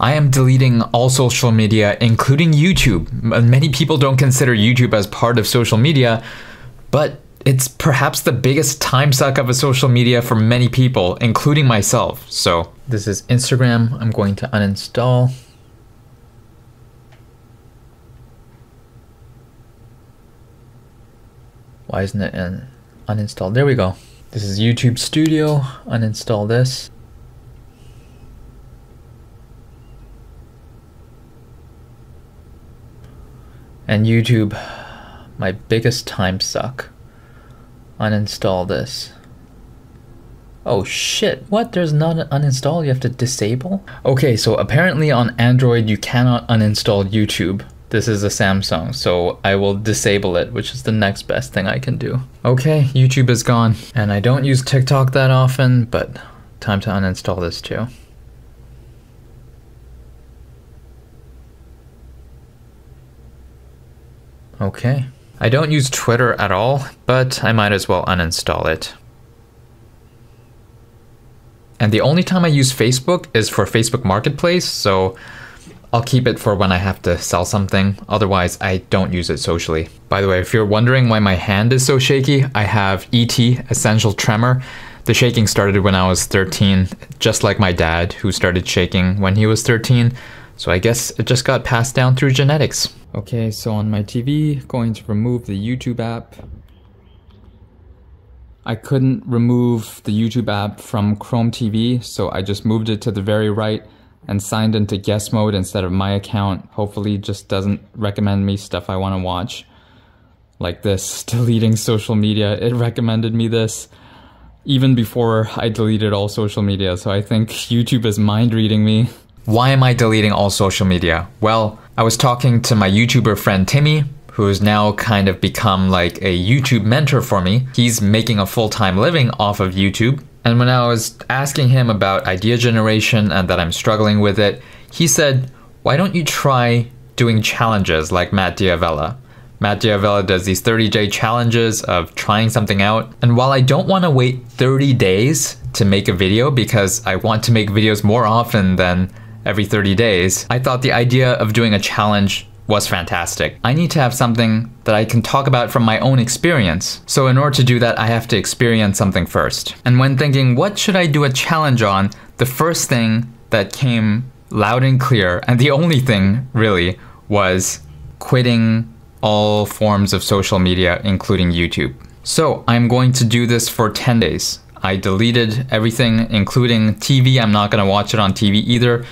I am deleting all social media, including YouTube. Many people don't consider YouTube as part of social media, but it's perhaps the biggest time suck of a social media for many people, including myself. So, this is Instagram. I'm going to uninstall. Why isn't it un- uninstalled? There we go. This is YouTube Studio. Uninstall this. And YouTube, my biggest time suck. Uninstall this. Oh shit, what? There's not an uninstall, you have to disable? Okay, so apparently on Android you cannot uninstall YouTube. This is a Samsung, so I will disable it, which is the next best thing I can do. Okay, YouTube is gone. And I don't use TikTok that often, but time to uninstall this too. Okay. I don't use Twitter at all, but I might as well uninstall it. And the only time I use Facebook is for Facebook Marketplace, so I'll keep it for when I have to sell something. Otherwise, I don't use it socially. By the way, if you're wondering why my hand is so shaky, I have ET, Essential Tremor. The shaking started when I was 13, just like my dad, who started shaking when he was 13. So I guess it just got passed down through genetics. Okay, so on my TV, going to remove the YouTube app. I couldn't remove the YouTube app from Chrome TV, so I just moved it to the very right and signed into guest mode instead of my account. Hopefully just doesn't recommend me stuff I want to watch. Like this, deleting social media. It recommended me this even before I deleted all social media, so I think YouTube is mind reading me. Why am I deleting all social media? Well, I was talking to my YouTuber friend Timmy, who's now kind of become like a YouTube mentor for me. He's making a full time living off of YouTube. And when I was asking him about idea generation and that I'm struggling with it, he said, Why don't you try doing challenges like Matt D'Avella? Matt D'Avella does these 30 day challenges of trying something out. And while I don't want to wait 30 days to make a video because I want to make videos more often than every 30 days, I thought the idea of doing a challenge was fantastic. I need to have something that I can talk about from my own experience. So in order to do that, I have to experience something first. And when thinking, what should I do a challenge on? The first thing that came loud and clear, and the only thing really, was quitting all forms of social media, including YouTube. So I'm going to do this for 10 days. I deleted everything, including TV. I'm not gonna watch it on TV either.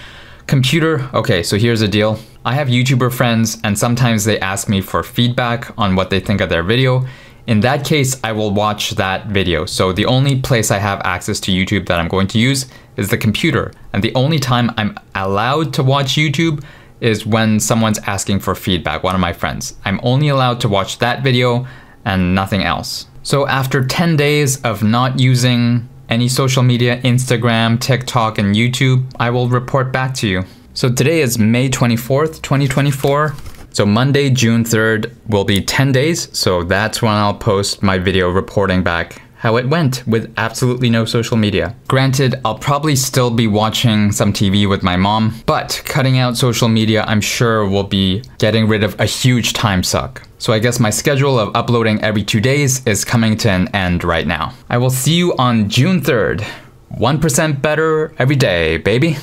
Computer, okay, so here's the deal. I have YouTuber friends, and sometimes they ask me for feedback on what they think of their video. In that case, I will watch that video. So the only place I have access to YouTube that I'm going to use is the computer. And the only time I'm allowed to watch YouTube is when someone's asking for feedback, one of my friends. I'm only allowed to watch that video and nothing else. So after 10 days of not using any social media, Instagram, TikTok, and YouTube, I will report back to you. So today is May 24th, 2024. So Monday, June 3rd will be 10 days. So that's when I'll post my video reporting back how it went with absolutely no social media. Granted, I'll probably still be watching some TV with my mom, but cutting out social media, I'm sure will be getting rid of a huge time suck. So I guess my schedule of uploading every two days is coming to an end right now. I will see you on June 3rd. 1% better every day, baby.